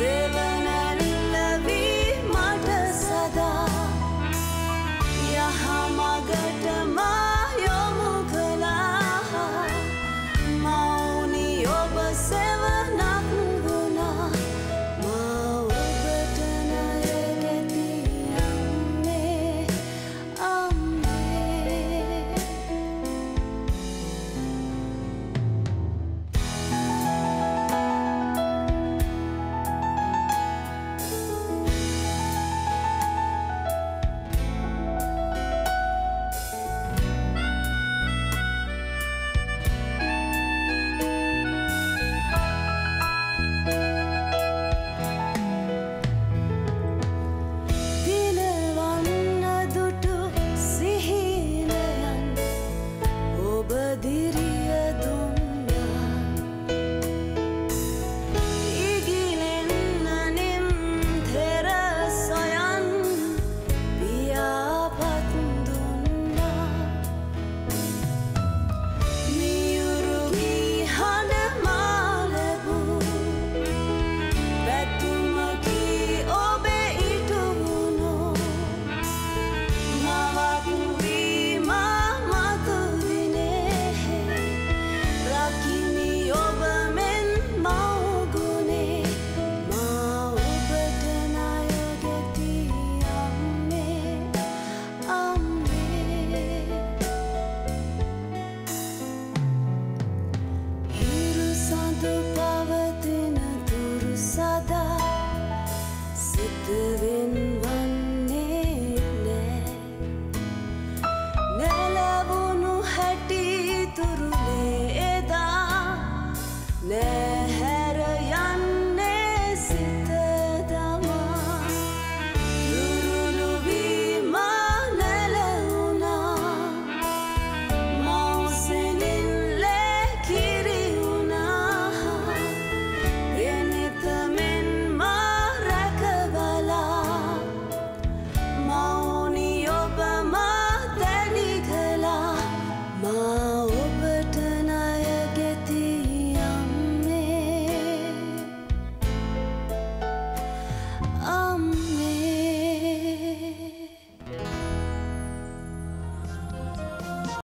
sail